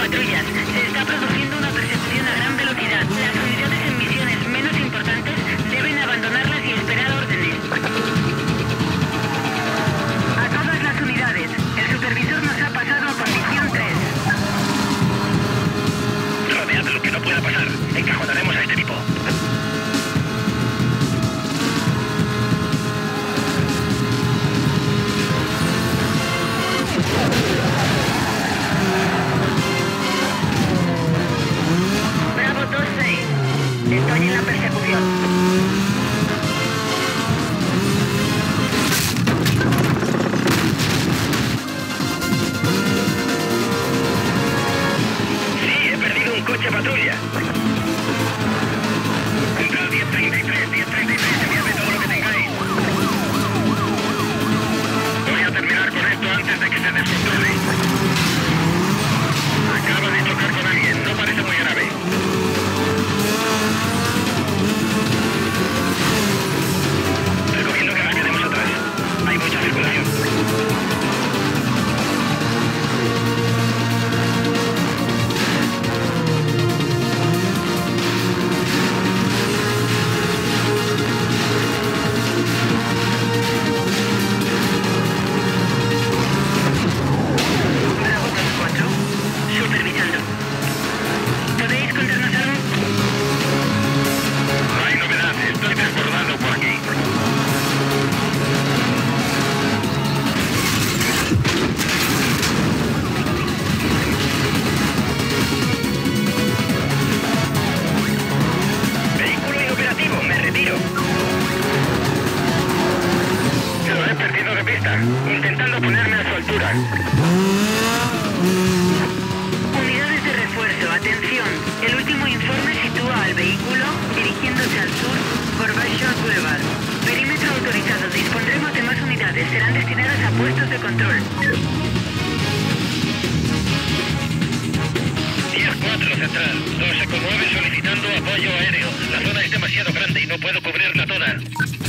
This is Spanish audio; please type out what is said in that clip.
patrullas. Se está produciendo una persecución a gran velocidad. Las unidades en misiones menos importantes deben abandonarlas y esperar órdenes. A todas las unidades, el supervisor nos ha pasado a posición 3. Rodead lo que no pueda pasar. Encajonaremos Estoy en la persecución. intentando ponerme a su altura. Unidades de refuerzo, atención. El último informe sitúa al vehículo dirigiéndose al sur por Bayshore Boulevard. Perímetro autorizado. Dispondremos de más unidades. Serán destinadas a puestos de control. 10-4 central. 2 9 solicitando apoyo aéreo. La zona es demasiado grande y no puedo cubrirla toda.